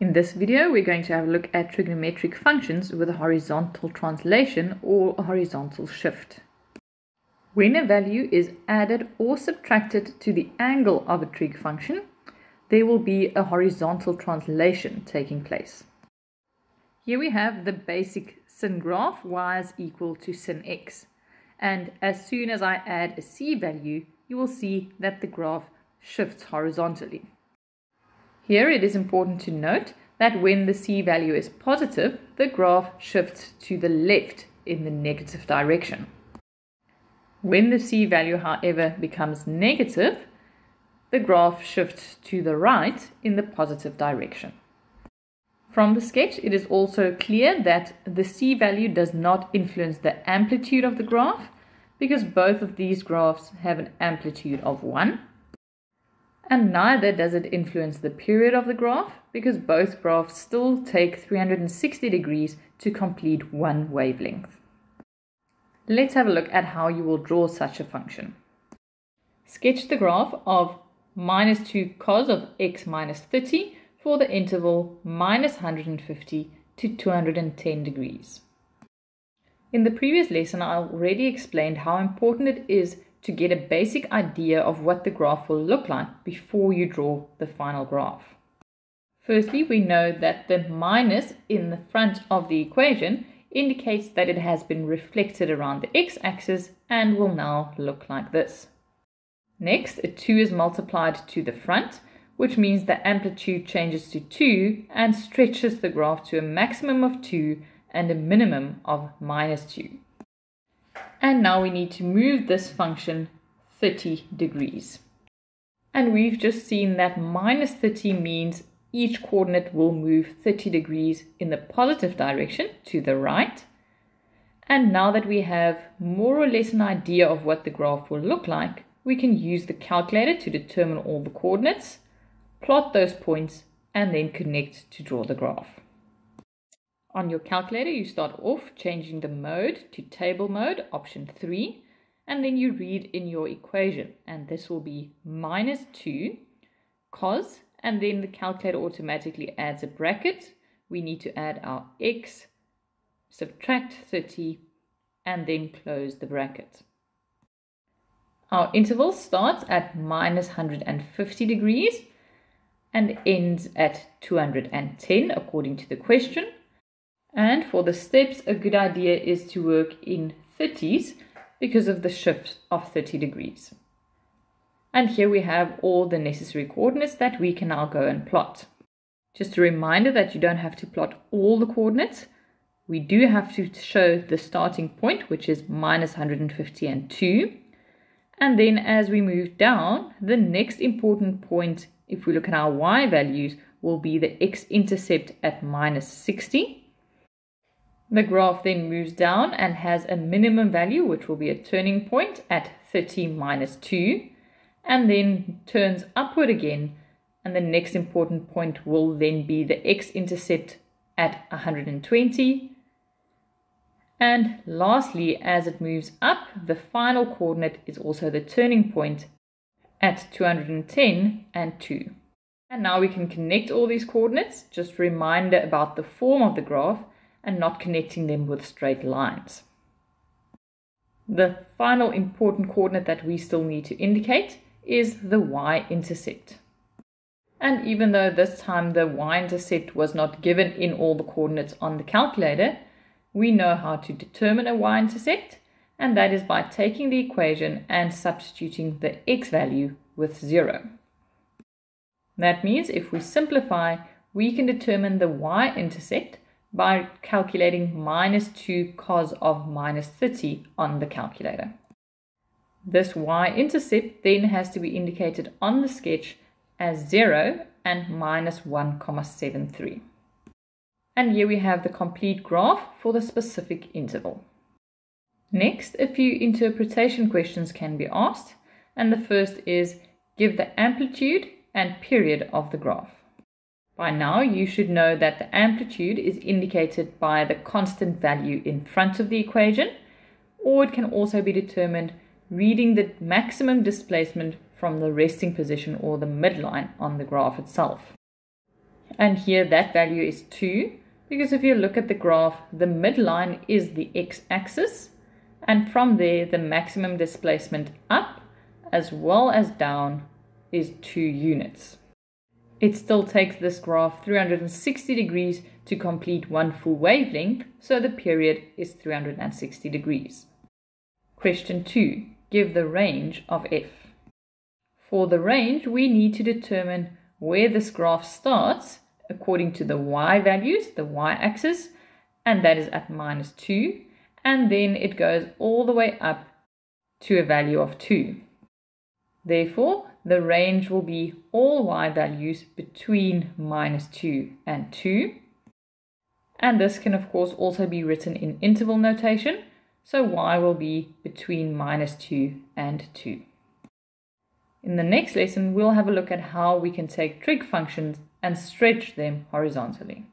In this video, we're going to have a look at trigonometric functions with a horizontal translation or a horizontal shift. When a value is added or subtracted to the angle of a trig function, there will be a horizontal translation taking place. Here we have the basic sin graph y is equal to sin x. And as soon as I add a c value, you will see that the graph shifts horizontally. Here it is important to note that when the c value is positive, the graph shifts to the left in the negative direction. When the c value, however, becomes negative, the graph shifts to the right in the positive direction. From the sketch, it is also clear that the c value does not influence the amplitude of the graph because both of these graphs have an amplitude of 1 and neither does it influence the period of the graph because both graphs still take 360 degrees to complete one wavelength. Let's have a look at how you will draw such a function. Sketch the graph of minus 2 cos of x minus 30 for the interval minus 150 to 210 degrees. In the previous lesson, I already explained how important it is to get a basic idea of what the graph will look like before you draw the final graph. Firstly, we know that the minus in the front of the equation indicates that it has been reflected around the x-axis and will now look like this. Next, a 2 is multiplied to the front, which means the amplitude changes to 2 and stretches the graph to a maximum of 2 and a minimum of minus 2. And now we need to move this function 30 degrees. And we've just seen that minus 30 means each coordinate will move 30 degrees in the positive direction to the right. And now that we have more or less an idea of what the graph will look like, we can use the calculator to determine all the coordinates, plot those points, and then connect to draw the graph. On your calculator, you start off changing the mode to table mode, option 3, and then you read in your equation, and this will be minus 2 cos, and then the calculator automatically adds a bracket. We need to add our x, subtract 30, and then close the bracket. Our interval starts at minus 150 degrees and ends at 210 according to the question. And for the steps, a good idea is to work in 30s because of the shift of 30 degrees. And here we have all the necessary coordinates that we can now go and plot. Just a reminder that you don't have to plot all the coordinates. We do have to show the starting point, which is minus 150 and 2. And then as we move down, the next important point, if we look at our y values, will be the x-intercept at minus 60 the graph then moves down and has a minimum value, which will be a turning point at 30 minus 2, and then turns upward again. And the next important point will then be the x-intercept at 120. And lastly, as it moves up, the final coordinate is also the turning point at 210 and 2. And now we can connect all these coordinates. Just a reminder about the form of the graph and not connecting them with straight lines. The final important coordinate that we still need to indicate is the y-intercept. And even though this time the y-intercept was not given in all the coordinates on the calculator, we know how to determine a y-intercept, and that is by taking the equation and substituting the x value with 0. That means if we simplify, we can determine the y-intercept by calculating minus 2 cos of minus 30 on the calculator. This y-intercept then has to be indicated on the sketch as 0 and minus 1,73. And here we have the complete graph for the specific interval. Next, a few interpretation questions can be asked, and the first is give the amplitude and period of the graph. By now, you should know that the amplitude is indicated by the constant value in front of the equation, or it can also be determined reading the maximum displacement from the resting position or the midline on the graph itself. And here that value is 2 because if you look at the graph, the midline is the x-axis and from there the maximum displacement up as well as down is 2 units. It still takes this graph 360 degrees to complete one full wavelength, so the period is 360 degrees. Question 2. Give the range of f. For the range, we need to determine where this graph starts according to the y values, the y-axis, and that is at minus 2, and then it goes all the way up to a value of 2. Therefore, the range will be all y values between minus 2 and 2. And this can of course also be written in interval notation, so y will be between minus 2 and 2. In the next lesson, we'll have a look at how we can take trig functions and stretch them horizontally.